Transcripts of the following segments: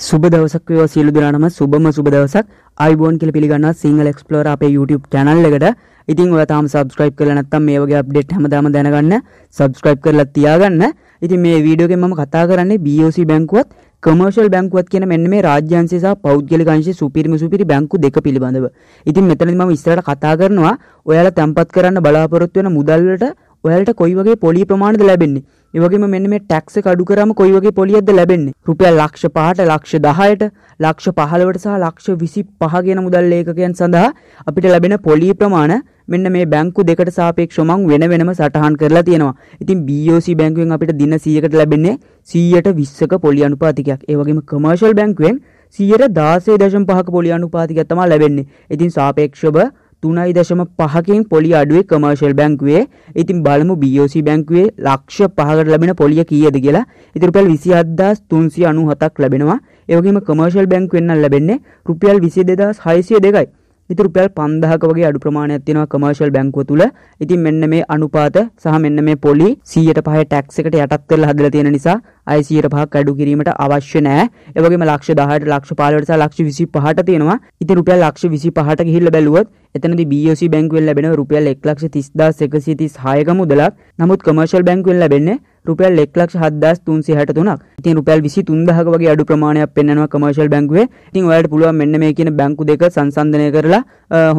සුබ දවසක් වේවා සියලු දෙනාටම සුබම සුබ දවසක් ආයිබෝන් කියලා පිළිගන්නවා සිංහල එක්ස්ප්ලෝරර් අපේ YouTube channel එකට. ඉතින් ඔයා තාම subscribe කරලා නැත්නම් මේ වගේ update හැමදාම දැනගන්න subscribe කරලා තියාගන්න. ඉතින් මේ වීඩියෝ එකෙන් මම කතා කරන්නේ BOC බැංකුවත් කමර්ෂල් බැංකුවත් කියන මෙන්න මේ රාජ්‍යංශය සහ පෞද්ගලික අංශයේ සුපිරිම සුපිරි බැංකු දෙක පිළිබඳව. ඉතින් මෙතනදී මම ඉස්සරහට කතා කරනවා ඔයාලා තැන්පත් කරන්න බලාපොරොත්තු වෙන මුදල් වලට ඔයාලට කොයි වගේ පොලි ප්‍රමාණද ලැබෙන්නේ ඒ වගේම මෙන්න මේ ටැක්ස් එක අඩු කරාම කොයි වගේ පොලියක්ද ලැබෙන්නේ රුපියල් ලක්ෂ 5ට ලක්ෂ 10ට ලක්ෂ 15ට සහ ලක්ෂ 25 කියන මුදල් ලේඛකයන් සඳහා අපිට ලැබෙන පොලි ප්‍රමාණ මෙන්න මේ බැංකු දෙකට සාපේක්ෂව මං වෙන වෙනම සටහන් කරලා තියෙනවා. ඉතින් BOC බැංකුවෙන් අපිට දින 100කට ලැබෙන්නේ 100ට 20ක පොලි අනුපාතිකයක්. ඒ වගේම කමර්ෂල් බැංකුවෙන් 116.5ක පොලි අනුපාතිකයක් තමයි ලැබෙන්නේ. ඉතින් සාපේක්ෂව තුනයි දශම පහකින් පොලි අඩුවේ කමර්ශල් බැංකුවේ. ඉතින් බලමු BOC බැංකුවේ ලක්ෂ පහකට ලැබෙන පොලිය කීයද කියලා. ඉතින් රුපියල් 27397ක් ලැබෙනවා. ඒ වගේම කමර්ශල් බැංකුවෙන් නම් ලැබෙන්නේ රුපියල් 22602යි ඉතින් රුපියල් 5000ක වගේ අඩු ප්‍රමාණයක් තියෙනවා කමර්ෂල් බැංකුව තුල. ඉතින් මෙන්න මේ අනුපාත සහ මෙන්න මේ පොලි 105 ටැක්ස් එකට යටත් කරලා හදලා තියෙන නිසා අය 105ක් අඩු කිරීමට අවශ්‍ය නැහැ. ඒ වගේම ලක්ෂ 10ට ලක්ෂ 15ට සහ ලක්ෂ 25ට තියෙනවා. ඉතින් රුපියල් ලක්ෂ 25ට ගිහිල්ලා බැලුවොත් එතනදී BOC බැංකුවෙන් ලැබෙන රුපියල් 130136ක මුදලක්. නමුත් කමර්ෂල් බැංකුවෙන් ලැබෙන්නේ රුපියල් 1,7363ක්. ඉතින් රුපියල් 23000ක වගේ අඩු ප්‍රමාණයක් පෙන්වනවා කමර්ෂල් බැංකුවේ. ඉතින් ඔයාලට පුළුවන් මෙන්න මේ කියන බැංකු දෙක සංසන්දනය කරලා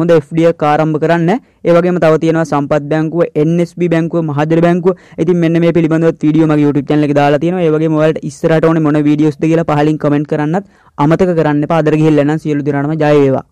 හොඳ FD එකක් ආරම්භ කරන්න. ඒ වගේම තව තියෙනවා සම්පත් බැංකුව, NSB බැංකුව, මහජන බැංකුව. ඉතින් මෙන්න මේ පිළිබඳව වීඩියෝ මගේ YouTube channel එකේ දාලා තියෙනවා. ඒ වගේම ඔයාලට ඉස්සරහට ඕනේ මොන වීඩියෝස්ද කියලා පහලින් කමෙන්ට් කරන්නත් අමතක කරන්න එපා. අදට ගිහිල්ලා නම් සියලු දෙනාටම ජය වේවා.